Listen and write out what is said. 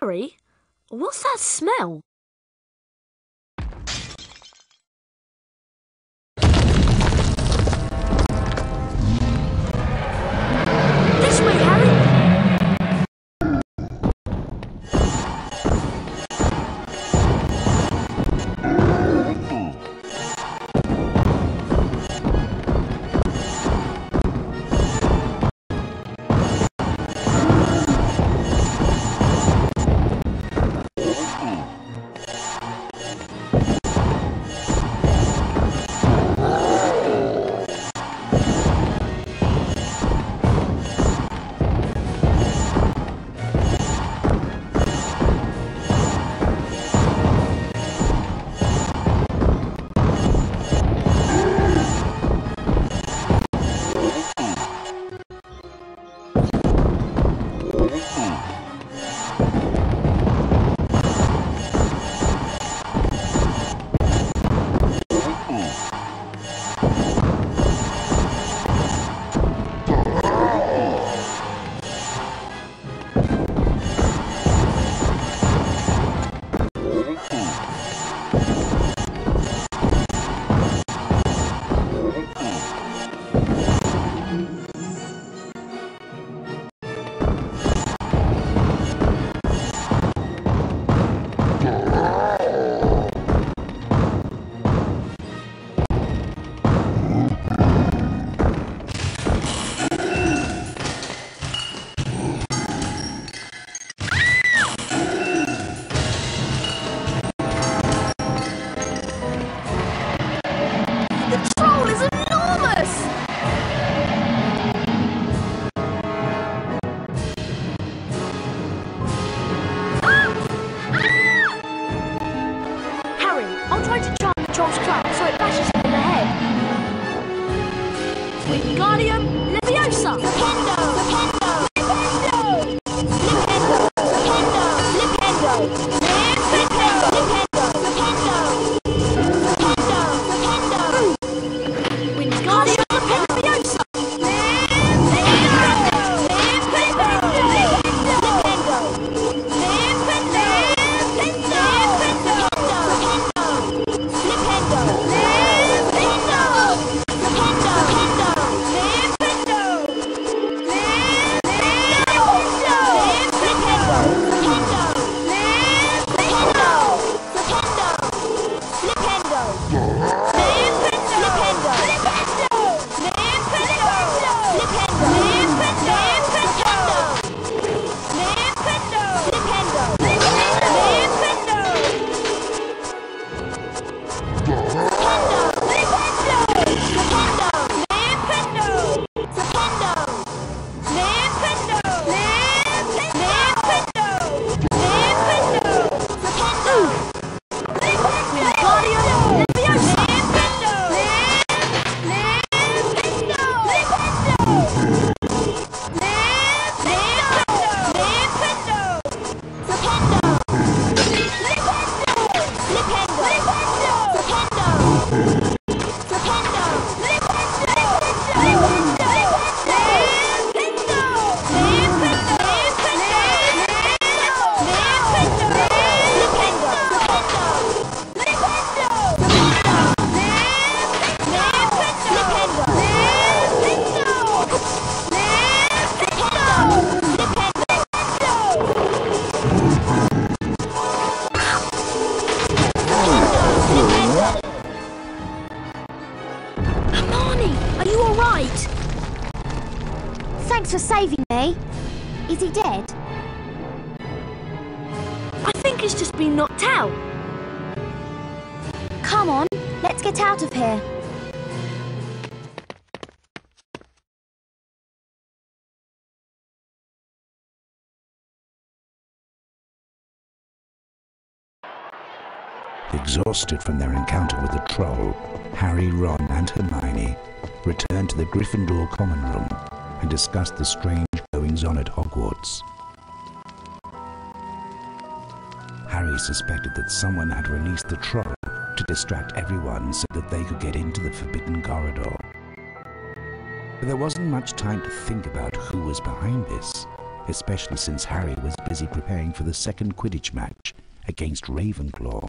Harry, what's that smell? Wingardium Leviosa! Flipendo! Thanks for saving me. Is he dead? I think he's just been knocked out. Come on, let's get out of here. Exhausted from their encounter with the troll, Harry, Ron, and Hermione return to the Gryffindor common room and discussed the strange goings on at Hogwarts. Harry suspected that someone had released the troll to distract everyone so that they could get into the forbidden corridor. But there wasn't much time to think about who was behind this, especially since Harry was busy preparing for the second Quidditch match against Ravenclaw.